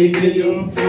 This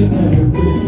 is the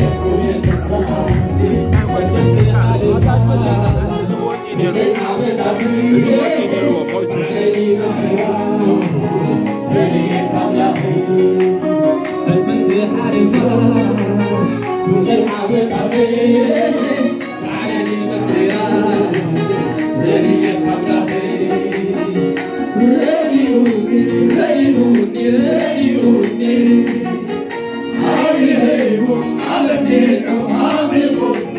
على الجرح وعلى الجرح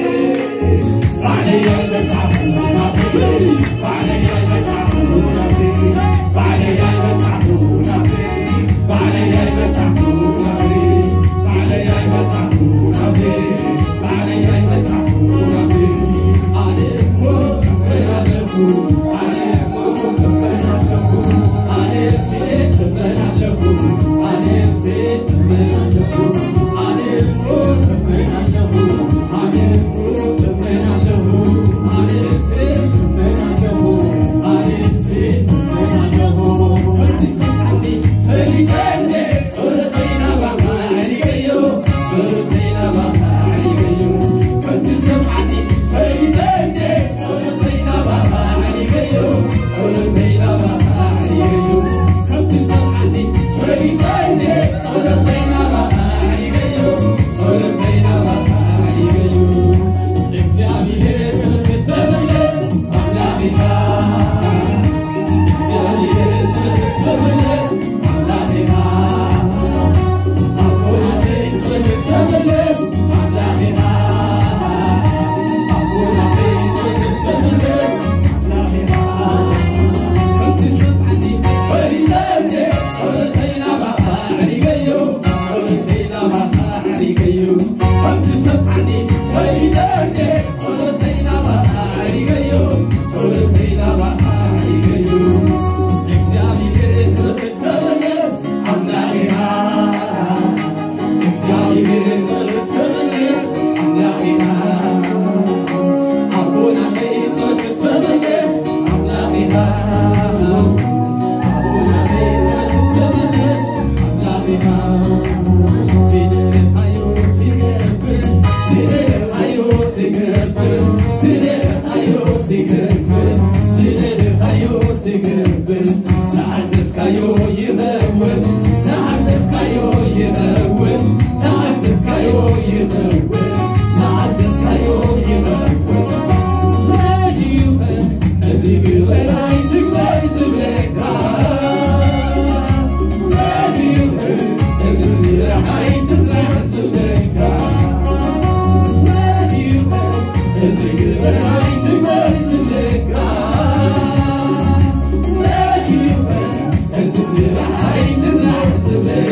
desire to make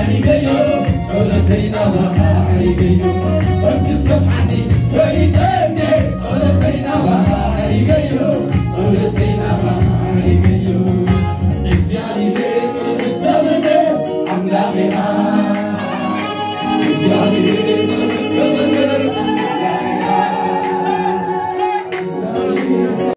سمعني بيو تولتينا وخاري بيو فك سمعني فايدني تولتينا وخاري بيو تولتينا وخاري بيو